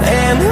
and